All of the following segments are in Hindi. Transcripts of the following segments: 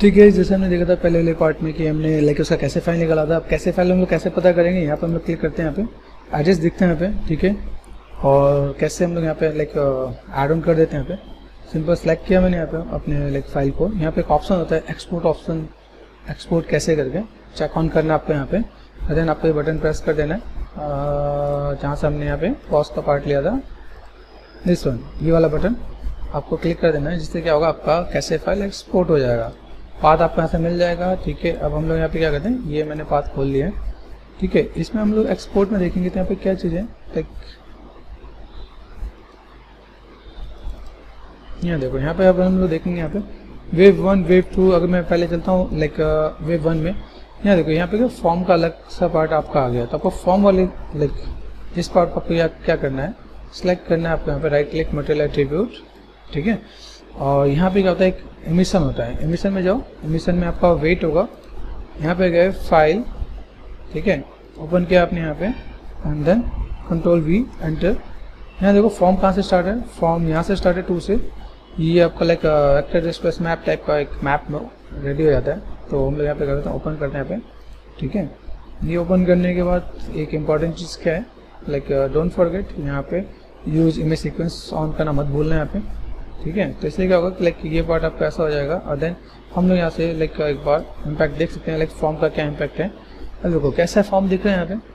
ठीक है, जैसे हमने देखा था पहले वाले पार्ट में कि हमने लाइक उसका कैसे फ़ाइल निकाला था। अब कैसे फ़ाइल हम लोग कैसे पता करेंगे? यहाँ पर हम लोग क्लिक करते हैं यहाँ पे। एड्रेस दिखते हैं यहाँ पे, ठीक है? और कैसे हम लोग यहाँ पे लाइक एड ऑन कर देते हैं यहाँ पे। सिंपल सेलेक्ट किया मैंने यहाँ पे अपने लाइक फ़ाइल को। यहाँ पे एक ऑप्शन होता है एक्सपोर्ट ऑप्शन एक्सपोर्ट कैसे करके? चेक ऑन करना आपको यहाँ पे। देन आपको ये बटन प्रेस कर देना है। जहाँ से हमने यहाँ पे पॉज का पार्ट लिया था। दिस वन ये वाला बटन आपको क्लिक कर देना है, जिससे क्या होगा, आपका कैसे फ़ाइल एक्सपोर्ट हो जाएगा। पाथ आपको यहाँ से मिल जाएगा, ठीक है? अब हम लोग यहाँ पे क्या करते हैं? ये मैंने पाथ खोल लिया है, ठीक है? इसमें हम लोग एक्सपोर्ट में देखेंगे तो यहाँ पे क्या चीज़ लाइक यहाँ देखो, यहाँ पे अब हम लोग देखेंगे यहाँ पे वेव वन वेव टू अगर मैं पहले चलता हूँ लाइक वेव वन में, यहाँ देखो, यहाँ पे क्या फॉर्म का अलग सा पार्ट आपका आ गया। तो आपको फॉर्म वाले लाइक इस पार्ट को आपको क्या करना है? सिलेक्ट करना है आपको यहाँ पे राइट क्लिक मटेरियल एट्रीब्यूट ठीक है? और यहाँ पे क्या होता है, एक एमिशन होता है। एमिशन में जाओ। एमिशन में आपका वेट होगा। यहाँ पे गए फ़ाइल ठीक है? ओपन किया आपने यहाँ पे। And then control V enter यहाँ देखो फॉर्म कहाँ से स्टार्ट है? फॉर्म यहाँ से स्टार्ट है टू से। ये आपका like actor displace map type का एक मैप रेडी हो जाता है। तो हम लोग यहाँ पे करते हैं ओपन करते हैं यहाँ पे। ठीक है? ये ओपन करने के बाद एक इंपॉर्टेंट चीज़ क्या है? लाइक डोंट फॉरगेट यहाँ पे यूज़ इमेज सीक्वेंस ऑन करना मत भूलना यहाँ पे। ठीक है? तो इसलिए क्या होगा कि लाइक ये पार्ट आपका ऐसा हो जाएगा। और देन हम लोग यहाँ से लाइक एक बार इम्पैक्ट देख सकते हैं लाइक फॉर्म का क्या इम्पैक्ट है। अब देखो, कैसा फॉर्म दिख रहा है यहाँ पे?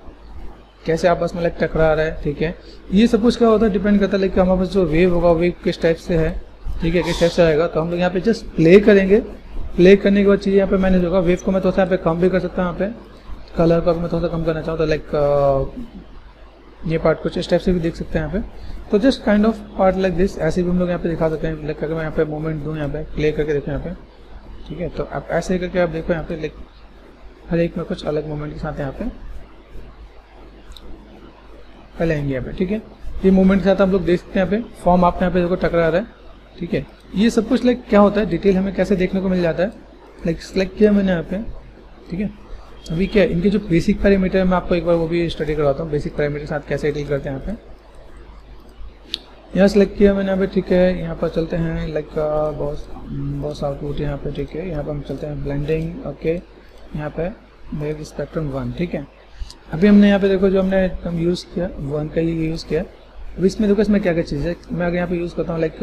कैसे आपस में लाइक टकरा रहा है, ठीक है? ये सब कुछ क्या होता है डिपेंड करता है लाइक हमारे पास जो वेव होगा वेव किस टाइप से है, ठीक है? किस टाइप से आएगा? तो हम लोग यहाँ पे जस्ट प्ले करेंगे। प्ले करने के बाद चीज़ यहाँ पे मैनेज होगा। वेव को मैं थोड़ा सा यहाँ पे कम भी कर सकता हूँ यहाँ पे। कलर को मैं थोड़ा सा कम करना चाहूँ तो लाइक ये पार्ट कुछ इस टाइप से भी देख सकते हैं यहाँ पे। तो just kind of part like this ऐसे भी हम लोग यहाँ पे दिखा सकते हैं। लाइक अगर मैं यहाँ पे मूवमेंट दूँ, यहाँ पे प्ले करके देखो यहाँ पे। ठीक है? तो आप ऐसे करके आप देखो यहाँ पे लाइक हर एक में कुछ अलग मूवमेंट के साथ यहाँ पे पहले आएँगे यहाँ पे। ठीक है? ये मूवमेंट के साथ हम लोग देख सकते हैं यहाँ पे। फॉर्म आप यहाँ पे देखो, टकरा रहा है। ठीक है? ये सब कुछ लाइक क्या होता है? डिटेल हमें कैसे देखने को मिल जाता है? लाइक सेलेक्ट किया मैंने यहाँ पे। ठीक है? अभी क्या, इनके जो बेसिक पैरामीटर है, मैं आपको एक बार वो भी स्टडी करवाता हूँ बेसिक पैरामीटर के साथ कैसे डील करते हैं यहाँ पे। यहाँ सेलेक्ट किया मैंने यहाँ पे ठीक है, यहाँ पर चलते हैं लाइक बहुत बहुत आउटपुट यहाँ पे, ठीक है, यहाँ पर हम चलते हैं ब्लेंडिंग ओके यहाँ पे वेव स्पेक्ट्रम वन ठीक है। अभी हमने यहाँ पे देखो जो हमने हम यूज़ किया वन का ही यूज़ किया। अब इसमें देखो इसमें क्या क्या चीज़ है, मैं अगर यहाँ पे यूज़ करता हूँ लाइक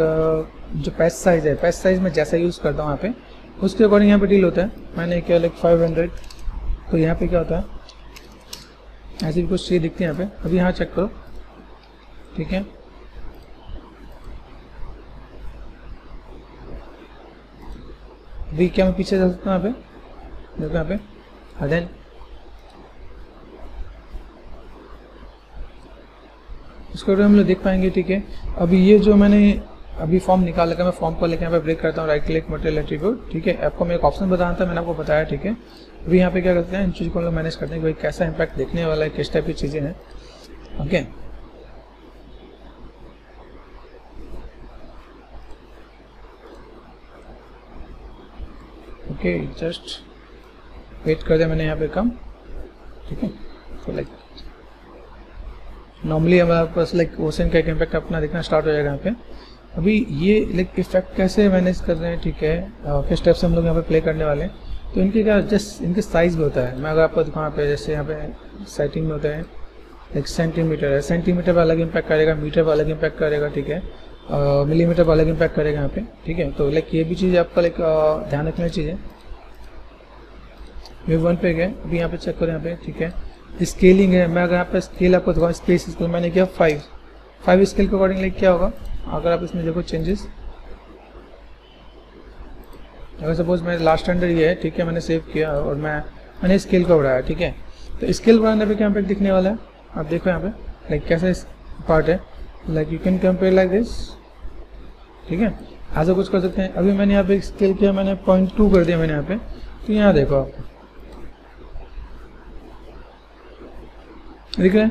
जो पैस साइज़ है पेस्ट साइज़ में जैसा यूज़ करता हूँ यहाँ पे, उसके अकॉर्डिंग यहाँ पे डील होता है। मैंने किया लाइक फाइव हंड्रेड तो यहाँ पे क्या होता है? ऐसे भी कुछ चीज़ दिखती है यहाँ पे। अभी यहाँ चेक करो। ठीक है? अभी क्या मैं पीछे जा सकता हूँ यहाँ पे? देखो यहाँ पे। देन इसको हम लोग देख पाएँगे, ठीक है? अभी ये जो मैंने अभी फॉर्म निकाल लगा मैं फॉर्म को लेकर यहाँ पे ब्रेक करता हूँ राइट क्लिक मटेरियल एट्रीब्यूट ठीक है? आपको मैं एक ऑप्शन बताना था, मैंने आपको बताया, ठीक है? अभी यहाँ पे क्या करते हैं, इन चीज़ को हम लोग मैनेज करते हैं भाई कैसा इम्पैक्ट देखने वाला है, किस टाइप की चीज़ें हैं ओके ओके जस्ट वेट कर दिया मैंने यहाँ पे कम, ठीक है? तो लाइक नॉर्मली हमारे पास लाइक ओशन का एक इम्पैक्ट अपना दिखना स्टार्ट हो जाएगा यहाँ पे। अभी ये लाइक इफ़ेक्ट कैसे मैनेज कर रहे हैं, ठीक है? किस स्टेप से हम लोग यहाँ पे प्ले करने वाले हैं? तो इनके क्या जस्ट इनके साइज़ भी होता है। मैं अगर आपको दिखाऊँ पे, जैसे यहाँ पे सेटिंग में होता है लाइक सेंटीमीटर है। सेंटीमीटर पर अलग इम्पैक्ट करेगा मीटर पर अलग इम्पैक्ट करेगा, ठीक है? मिलीमीटर पर अलग इम्पैक्ट करेगा यहाँ पे, ठीक है? तो लाइक ये भी चीज़ आपका लाइक ध्यान रखने चीज़ है वे वन पे गए, अभी यहाँ पे चेक करो यहाँ पे, ठीक है? स्केलिंग है। मैं अगर यहाँ पे स्केल आपको दिखाऊँ स्पेस स्केल मैंने किया फाइव फाइव स्केल के अकॉर्डिंग लाइक क्या होगा? अगर आप इसमें देखो चेंजेस अगर सपोज़ मेरे लास्ट अंडर ये है, ठीक है, मैंने सेव किया और मैं, मैंने स्केल को बढ़ाया, ठीक है। तो स्केल बढ़ाने पे क्या इम्पैक्ट दिखने वाला है? आप देखो यहाँ पे लाइक कैसा पार्ट है। Like you can compare like this ठीक है। ऐसा कुछ कर सकते हैं। अभी मैंने यहाँ पे स्केल किया, मैंने पॉइंट टू कर दिया मैंने यहाँ पे। तो यहाँ देखो आप। दिख रहा है?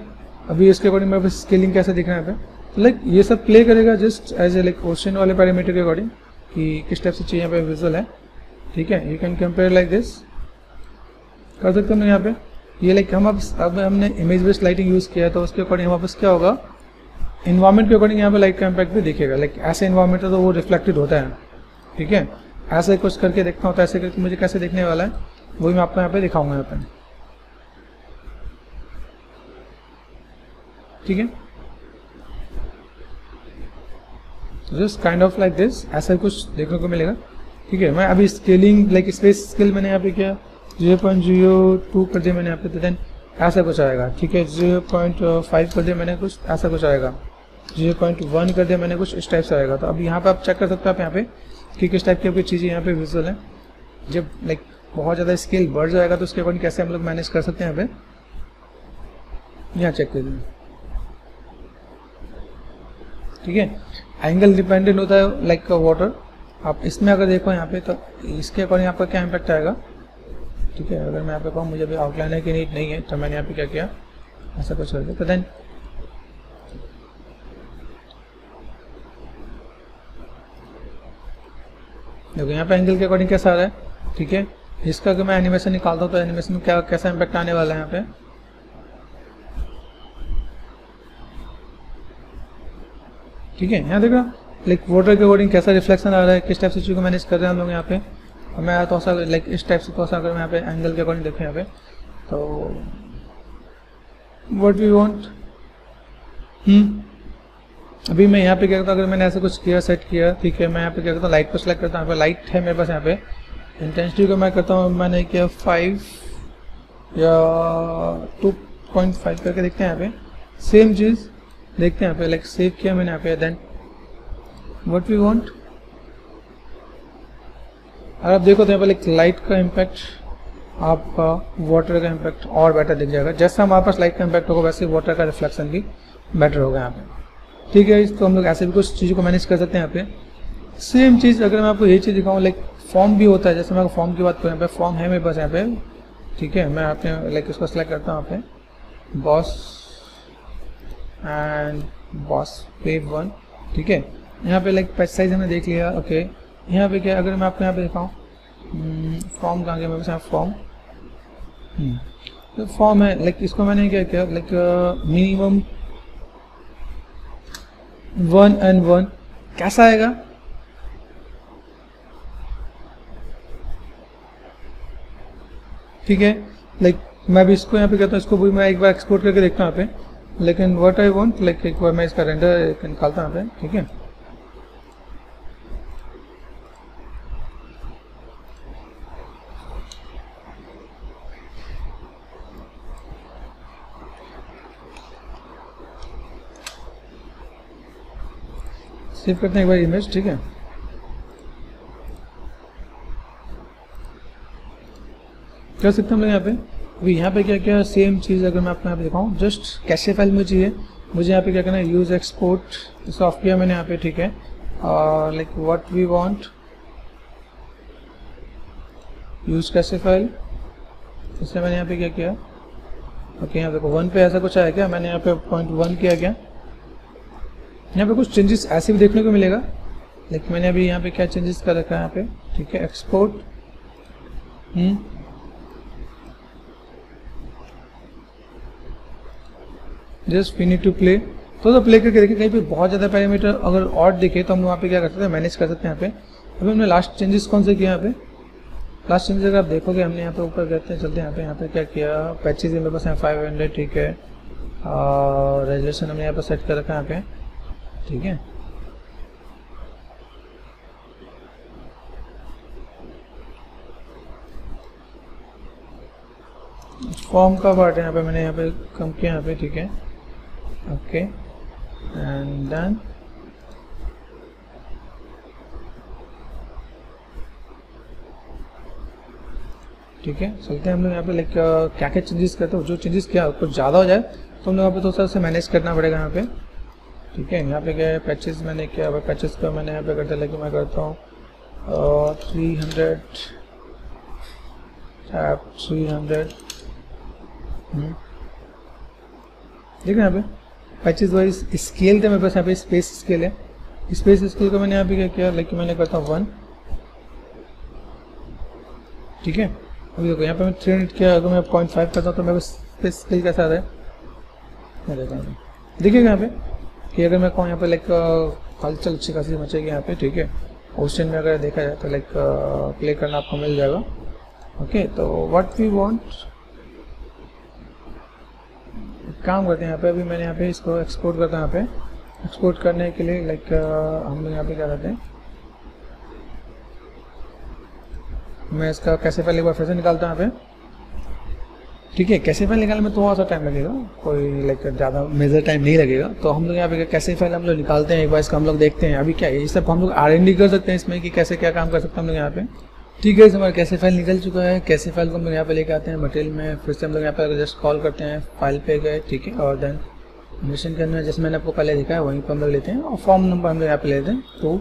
अभी इसके अकॉर्डिंग मेरे पास स्केलिंग कैसा दिख रहा है यहाँ पे? लाइक ये सब प्ले करेगा just as a like ocean वाले पैरामीटर के अकॉर्डिंग कि किस टाइप से चाहिए यहाँ पे विजुअल है। ठीक है? You can compare like this कर सकते हैं यहाँ पे? ये लाइक हम अब अब हमने इमेज बेस्ड लाइटिंग यूज़ किया है तो उसके अकॉर्डिंग हमारे पास क्या होगा? इन्वायरमेंट के अकॉर्डिंग यहाँ पे लाइट का इम्पैक्ट भी दिखेगा। लाइक ऐसे इन्वायरमेंट है तो वो रिफ्लेक्टेड होता है। ठीक है? ऐसे कुछ करके देखता हूँ तो ऐसे करके मुझे कैसे देखने वाला है वही मैं आपको यहाँ पे दिखाऊँगा यहाँ पे। ठीक है? Just kind of like this ऐसा कुछ देखने को मिलेगा। ठीक है, मैं अभी स्केलिंग लाइक स्पेस स्केल मैंने यहाँ पे किया। ज़ीरो पॉइंट ज़ीरो टू कर दिया मैंने यहाँ पे तो देन ऐसा कुछ आएगा। ठीक है ज़ीरो पॉइंट फाइव कर दिया मैंने कुछ, ऐसा कुछ आएगा। ज़ीरो पॉइंट वन कर दिया मैंने कुछ इस टाइप से आएगा। तो अब यहाँ पे आप चेक कर सकते हो आप यहाँ पे कि किस टाइप की आपकी चीज़ें यहाँ पे विजुअल है। जब लाइक बहुत ज़्यादा स्केल बढ़ जाएगा तो उसके अकॉर्डिंग कैसे हम लोग मैनेज कर सकते हैं यहाँ पे? यहाँ चेक कर ठीक है? एंगल डिपेंडेंट होता है लाइक वाटर आप इसमें अगर देखो यहाँ पे तो इसके अकॉर्डिंग आपका क्या इम्पैक्ट आएगा? ठीक है, अगर मैं यहाँ पे कहूँ, मुझे अभी आउटलाइनर की नीड नहीं है तो मैंने यहाँ पे क्या किया? ऐसा कुछ कर दिया। तो देन देखो यहाँ पे एंगल के अकॉर्डिंग कैसा आ रहा है? ठीक है, इसका अगर मैं एनिमेशन निकालता हूँ तो एनिमेशन में क्या, कैसा इम्पैक्ट आने वाला है यहाँ पे? ठीक है, यहाँ देख रहा लाइक वाटर के अकॉर्डिंग कैसा रिफ्लेक्शन आ रहा है, किस टाइप से चीज़ को मैनेज कर रहे हैं हम लोग यहाँ पे, और मैं तो सा लाइक इस टाइप से तो सा अगर मैं यहाँ पे एंगल के अकॉर्डिंग देखें यहाँ पे तो वट वी वॉन्ट अभी मैं यहाँ पे क्या करता हूँ, अगर मैंने ऐसा कुछ किया सेट किया, ठीक है, मैं यहाँ पे क्या करता हूँ लाइट को सेलेक्ट करता हूँ लाइट है मेरे पास यहाँ पे इंटेंसिटी को मैं करता हूँ, मैंने किया फाइव या टू पॉइंट फाइव करके देखते हैं यहाँ पे सेम चीज़ देखते हैं यहाँ पे लाइक सेव किया मैंने यहाँ पे देन व्हाट वी वांट अगर आप देखो तो यहाँ पर लाइक लाइट का इम्पैक्ट आपका वाटर का इम्पैक्ट और बेटर दिख जाएगा। जैसा हमारे पास लाइट का इम्पैक्ट होगा, वैसे वाटर का रिफ्लेक्शन भी बेटर होगा यहाँ पे। ठीक है तो हम लोग ऐसे भी कुछ चीज़ों को मैनेज कर सकते हैं यहाँ पे। सेम चीज़ अगर मैं आपको यही चीज़ दिखाऊँ लाइक फॉर्म भी होता है। जैसे मैं फॉर्म की बात करूँ, यहाँ पे फॉर्म है मेरे पास यहाँ पे। ठीक है, मैं अपने लाइक इसको सेलेक्ट करता हूँ यहाँ पे। Boss and boss wave one ठीक है? यहाँ पे लाइक पैच साइज़ हमने देख लिया। Okay okay. यहाँ पे क्या, अगर मैं आपको यहाँ पे दिखाऊँ। फॉर्म कहाँ गया? मेरे पास फॉर्म तो फॉर्म है लाइक इसको मैंने क्या किया? Like minimum one and one कैसा आएगा? ठीक है? लाइक मैं भी इसको यहाँ पे कहता हूँ, इसको भी मैं एक बार एक्सपोर्ट करके देखता हूँ यहाँ पे। लेकिन व्हाट आई वांट लाइक एक बार मैं इसका रेंडर निकालता हूँ, ठीक है? सेव करते हैं एक बार इमेज ठीक है? कर सकते हैं हम यहाँ पे? अभी यहाँ पे क्या क्या सेम चीज़ अगर मैं आपको यहाँ पे दिखाऊँ जस्ट कैसे फ़ाइल में चाहिए मुझे यहाँ पे क्या करना है यूज़ एक्सपोर्ट सॉफ्टवेयर मैंने यहाँ पे, ठीक है? और like what we want use कैसे फ़ाइल इससे मैंने यहाँ पे क्या किया? ओके यहाँ देखो वन पे ऐसा कुछ आया क्या? मैंने यहाँ पे पॉइंट वन किया क्या? यहाँ पे कुछ चेंजेस ऐसे भी देखने को मिलेगा। लेकिन मैंने अभी यहाँ पे क्या चेंजेस कर रखा है यहाँ पे? ठीक है export just we need to play तो तो प्ले करके देखिए, कहीं पे बहुत ज़्यादा पैरामीटर अगर और दिखे तो हम वहाँ पे क्या कर सकते हैं मैनेज कर सकते हैं यहाँ पे। अभी हमने लास्ट चेंजेस कौन से किए यहाँ पे? लास्ट चेंजेस अगर आप देखोगे, हमने यहाँ पे ऊपर करते हैं चलते यहाँ पे। यहाँ पे क्या किया? पैचेज मेरे पास यहाँ फाइव हंड्रेड ठीक है। और रेजोल्यूशन हमने यहाँ पे सेट कर रखा है यहाँ पे। ठीक है। फॉर्म का पार्ट है यहाँ पे, मैंने यहाँ पे कम किया यहाँ पे, ठीक है। ओके एंड डन ठीक है, चलते हैं हम लोग यहाँ पे लाइक क्या क्या चेंजेस करते हो, जो चेंजेस किया, कुछ ज़्यादा हो जाए तो हम लोग यहाँ पे थोड़ा सा मैनेज करना पड़ेगा यहाँ पे। ठीक है, यहाँ पे क्या पैचेस मैंने किया हुआ पैचेस का मैंने यहाँ पे करता लेकिन मैं करता हूँ थ्री हंड्रेड थ्री हंड्रेड ठीक है यहाँ पे। पैचेस वाइज स्केल थे मेरे पास यहाँ पे स्पेस स्केल है। स्पेस स्केल को मैंने यहाँ पे क्या किया? लाइक मैंने करता वन ठीक है? अभी देखो, यहाँ पे मैं थ्री हंड्रेड किया, अगर मैं पॉइंट फाइव करता हूँ तो मेरे पास स्पेस स्केल कैसा आ रहा है? देखिएगा यहाँ पे कि अगर मैं कहूँ यहाँ पे लाइक हलचल अच्छी खासी मचेगी यहाँ पे, ठीक है? ओशन में अगर देखा जाए तो लाइक प्ले करना आपको मिल जाएगा। ओके तो व्हाट वी वांट काम करते हैं यहाँ पे, अभी मैंने यहाँ पे इसको एक्सपोर्ट करता हूँ यहाँ पे। एक्सपोर्ट करने के लिए लाइक हम लोग यहाँ पे क्या करते हैं? मैं इसका कैसे फ़ाइल एक बार फिर से निकालता हूँ यहाँ पे। ठीक है, कैसे फ़ाइल निकालने में थोड़ा सा टाइम लगेगा। कोई लाइक ज़्यादा मेजर टाइम नहीं लगेगा। तो हम लोग यहाँ पे कैसे फ़ाइल हम लोग निकालते हैं, एक बार इसका हम लोग देखते हैं। अभी क्या है ये सब हम लोग आर कर सकते हैं इसमें कि कैसे क्या काम कर सकते हैं हम लोग यहाँ पे। ठीक है हमारा कैसे फ़ाइल निकल चुका है, कैसे फ़ाइल को हम लोग यहाँ पे लेके आते हैं मटेरियल में, फिर से हम लोग यहाँ पे जस्ट कॉल करते हैं फ़ाइल पे गए, ठीक है, और देन मिशन के अंदर जैसे मैंने आपको पहले दिखा है वहीं पर हम लोग लेते हैं, और फॉर्म नंबर हम लोग यहाँ पे लेते हैं टू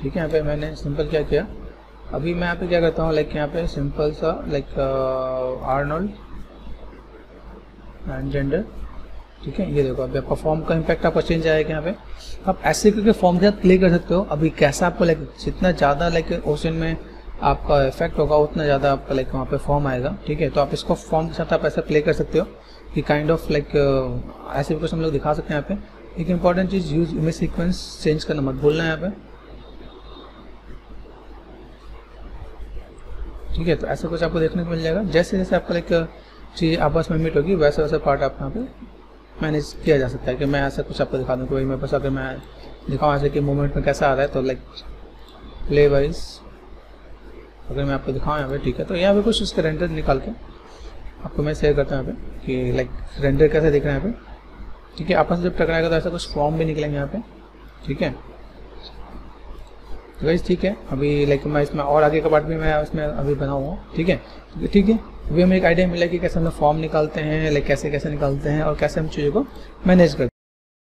ठीक है, यहाँ पे मैंने सिंपल क्या किया, अभी मैं यहाँ पे क्या करता हूँ लाइक यहाँ पे सिंपल सा लाइक आर्नोल्ड एंड जेंडर ठीक है, ये देखो, अभी आपका फॉर्म का इम्पैक्ट आपका चेंज आएगा यहाँ पे, आप ऐसे करके फॉर्म के साथ प्ले कर सकते हो, अभी कैसा आपको लाइक जितना ज़्यादा लाइक ओशन में आपका इफ़ेक्ट होगा, उतना ज़्यादा आपका लाइक वहाँ पे फॉर्म आएगा, ठीक है? तो आप इसको फॉर्म के साथ आप ऐसे प्ले कर सकते हो कि काइंड ऑफ़ लाइक ऐसे भी कुछ हम लोग दिखा सकते हैं यहाँ पे। एक इंपॉर्टेंट चीज़ यूज़ इमेज सीक्वेंस चेंज करना मत भूलना है यहाँ पे। ठीक है? तो ऐसा कुछ आपको देखने को मिल जाएगा। जैसे जैसे आपका लाइक चीज़ आपस में मीट होगी, वैसे वैसे पार्ट आप यहाँ पे मैनेज किया जा सकता है कि मैं ऐसा कुछ आपको दिखा दूँ कोई मेरे पास अगर मैं दिखाऊँ ऐसे कि मूवमेंट में कैसा आ रहा है तो लाइक प्ले वाइज अगर मैं आपको दिखाऊँ यहाँ पे, ठीक है तो यहाँ पे कुछ उसका रेंडर निकाल के आपको मैं शेयर करता हूँ यहाँ पे कि लाइक रेंडर कैसे दिख रहा है यहाँ पे। ठीक है, आपस जब टकराएगा तो ऐसा कुछ फॉर्म भी निकलेंगे यहाँ पे। ठीक है? तो ठीक है, अभी लाइक मैं इसमें और आगे का पार्ट भी मैं इसमें अभी बनाऊँगा ठीक है? ठीक है, अभी हमें एक आइडिया मिला कि कैसे हम फॉर्म निकालते हैं लाइक कैसे कैसे निकालते हैं और कैसे हम चीज़ों को मैनेज करते हैं।